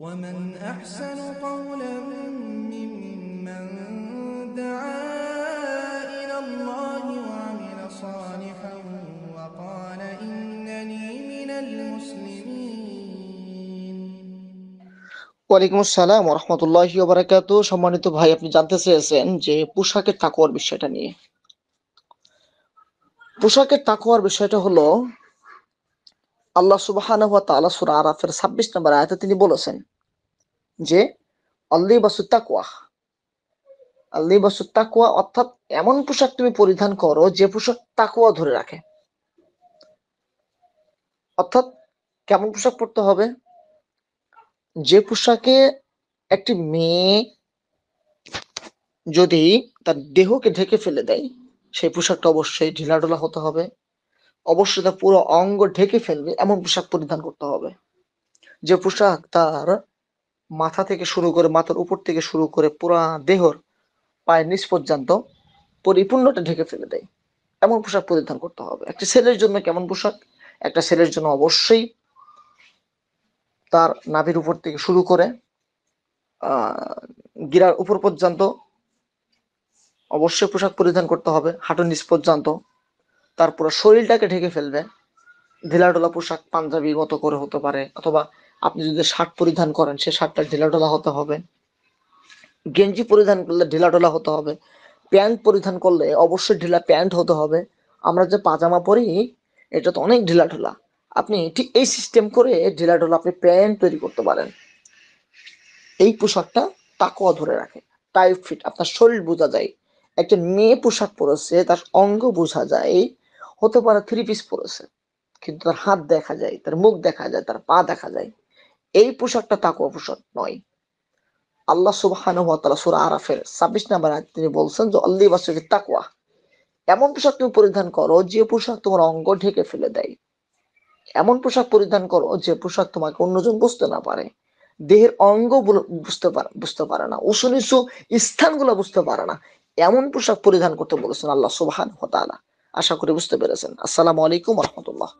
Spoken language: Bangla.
ومن أحسن قولا ممن دعا إلى الله وعمل صالحا وقال إنني من المسلمين ওয়ালাইকুম আসসালাম রহমতুল্লাহি ওবারাকাত সম্মানিত ভাই আপনি জানতে চেয়েছেন যে পোশাকের তাকওয়ার বিষয়টা নিয়ে পোশাকের তাকওয়ার বিষয়টা হলো আল্লাহ সুবহানাহু ওয়া তাআলা সূরা আরাফের 26 নম্বর আয়াতে তিনি বলেছেন যে আল্লি বাসু তাকওয়া। আল্লি বাসু তাকওয়া অর্থাৎ এমন পোশাক তুমি পরিধান করো যে পোশাক তাকওয়া ধরে রাখে। অর্থাৎ কেমন পোশাক পরতে হবে? যে পোশাকে একটি মেয়ে যদি তার দেহকে ঢেকে ফেলে দেয়, সেই পোশাকটা অবশ্যই ঢিলাঢালা হতে হবে। অবশ্যই তার পুরো অঙ্গ ঢেকে ফেলবে, এমন পোশাক পরিধান করতে হবে। যে পোশাক তার মাথা থেকে শুরু করে মাথার উপর থেকে শুরু করে পুরা দেহর পায়ের নিচ পর্যন্ত পরিপূর্ণটা ঢেকে ফেলে দেয়। এমন পোশাক পরিধান করতে হবে। একটা ছেলের জন্য কেমন পোশাক? একটা ছেলের জন্য অবশ্যই তার নাভির উপর থেকে শুরু করে গিরার উপর পর্যন্ত অবশ্যই পোশাক পরিধান করতে হবে। হাঁটুর নিচ পর্যন্ত। তারপর শরীরটাকে ঢেকে ফেলবে। ঢিলাঢালা পোশাক পাঞ্জাবির মতো করে হতে পারে অথবা আপনি যদি শার্ট পরিধান করেন, সে শার্টটা ঢিলাঢালা হতে হবে। গেঞ্জি পরিধান করলে ঢিলাঢালা হতে হবে। প্যান্ট পরিধান করলে অবশ্যই ঢিলা প্যান্ট হতে হবে। আমরা যে পাজামা পরি, এটা তো অনেক ঢিলাঢালা। আপনি ঠিক এই সিস্টেম করে ঢিলাঢালা আপনি প্যান্ট তৈরি করতে পারেন। এই পোশাকটা তাকওয়া ধরে রাখে। টাইট ফিট আপনার শরীর বোঝা যায়। একটা মেয়ে পোশাক পরেছে, তার অঙ্গ বোঝা যায়। হতে পারে থ্রি পিস পরেছে, কিন্তু তার হাত দেখা যায়, তার মুখ দেখা যায়, তার পা দেখা যায়। এই পোশাকটা তাকওয়া পোশাক নয়। আল্লাহ সুবহানাহু আরাফের 26 নম্বর আয়াতে তিনি বলছেন যে আল্লাহ বাসফি তাকওয়া। এমন পোশাক তুমি পরিধান করো যে পোশাক তোমার অঙ্গ ঢেকে ফেলে দেয়। এমন পোশাক পরিধান করো যে পোশাক তোমাকে অন্যজন বুঝতে না পারে। দেহের অঙ্গ বুঝতে পারে বুঝতে পারে না। উঁচু নিচু স্থানগুলো বুঝতে পারে না। এমন পোশাক পরিধান করতে বলেছেন আল্লাহ সুবহান আশা করি বুঝতে পেরেছেন। আসসালামু আলাইকুম রহমতুল্লাহ।